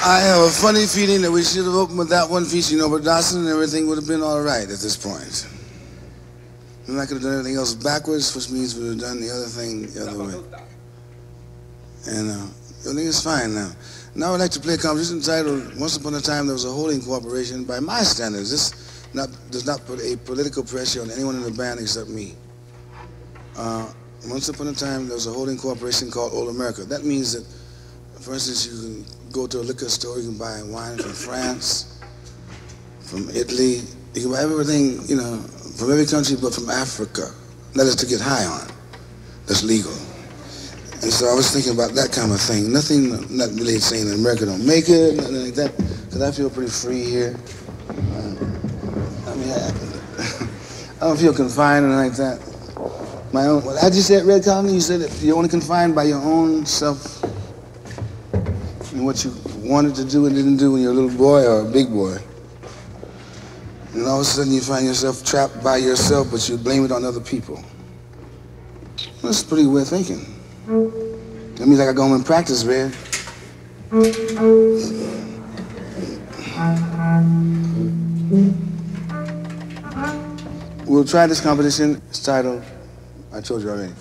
I have a funny feeling that we should have opened with that one feature, you know, but Dotson and everything would have been all right at this point. And I could have done everything else backwards, which means we would have done the other thing the other way. And uh, everything is fine now. Now I'd like to play a composition entitled Once Upon a Time There Was a Holding Corporation by my standards. This not, does not put a political pressure on anyone in the band except me. Uh, once upon a time, there was a holding corporation called Old America. That means that, for instance, you can go to a liquor store, you can buy wine from France, from Italy. You can buy everything, you know, from every country but from Africa. That is to get high on. That's legal. And so I was thinking about that kind of thing. Nothing, not really saying that America don't make it, nothing like that, because I feel pretty free here. Uh, I mean, I, I don't feel confined or like that. My own, well, you say it, Red Callender? You said that you're only confined by your own self and what you wanted to do and didn't do when you're a little boy or a big boy. And all of a sudden you find yourself trapped by yourself, but you blame it on other people. That's pretty weird thinking. That means I gotta go home and practice, man. We'll try this competition. It's titled, I told you already.